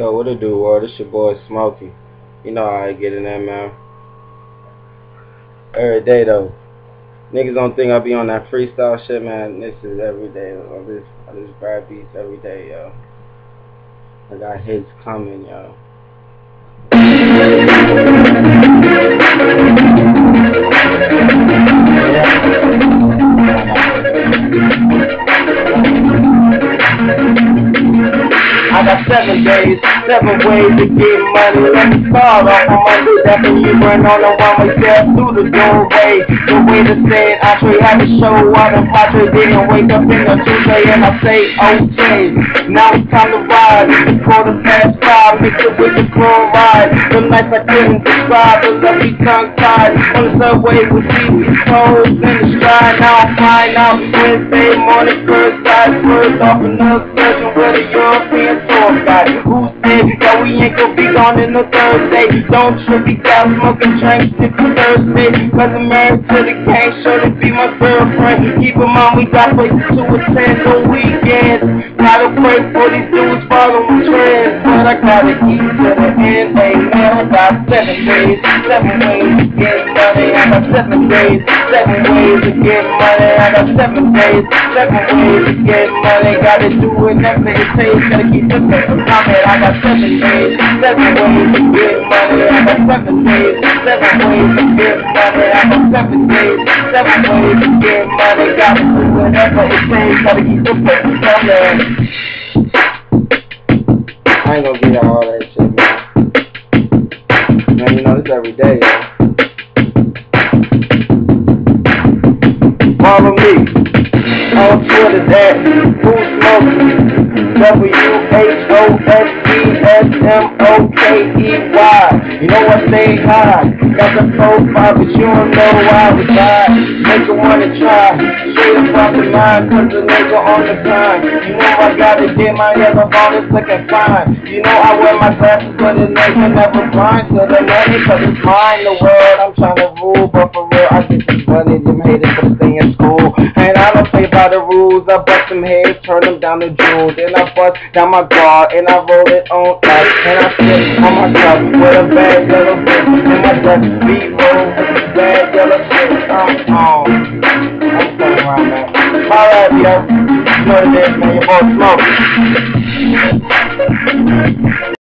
Yo, what it do, world? This your boy Smokey. You know how I get in there, man. Every day, though. Niggas don't think I be on that freestyle shit, man. This is every day. I just, I just grab beats every day, yo. I got hits coming, yo. Got seven days, seven ways to get money. Let me start off on Monday. That you run on the one way step through the doorway. The way to say it, I Andre had to show up and Padre didn't wake up in a Tuesday and I say okay. Now it's time to ride. Quarter past five, mix it with the chloride. The nights I couldn't describe, the left me tongue tied. On the subway with these toes in the stride. Now I find out Wednesday morning, first side, first off another surgeon with a European tour guide. Who said that we ain't gonna be gone in the Thursday? Don't trip, be out smoking drinks if you thirsty. Cause I'm married to the gang, sure to be my girlfriend. Keep in mind we got places to attend on weekends. Gotta pray for these dudes following trends. But I gotta keep to the end, amen. I got seven days, seven ways to get money. I got seven days, seven ways to get money. I got seven days, seven ways to get money. Gotta do it, never it takes. Gotta keep the paper coming. I got seven days, seven ways to get money. I got seven days, seven ways to get money. I got seven days, seven ways to get money. Gotta do whatever it takes. Gotta keep the paper coming. I ain't gonna get all that shit, man. Man, you know this every day, yo. Follow me on Twitter that Whose Smokey W H O S E S M O K E Y. You know I say hi. Got the profile, but you don't know why we die. Make you wanna try. Straight off the mind, cause the nigga on the time. You know I gotta get my head up on this looking fine. You know I wear my glasses, but the nigga never blind to the money, cause it's mine the world. I'm trying to rule, but for real, I this money. Them haters for stay in school. And I don't play by the rules. I bust some heads, turn them down to jewels. Then I bust down my guard, and I roll it on ice. And I sit on my cup with a bad yellow bitch. And my dress beat roll with a bad yellow shit. I'm on. I'm coming around, man. My rap, yo. You know what it is, man. Your boy Smoke.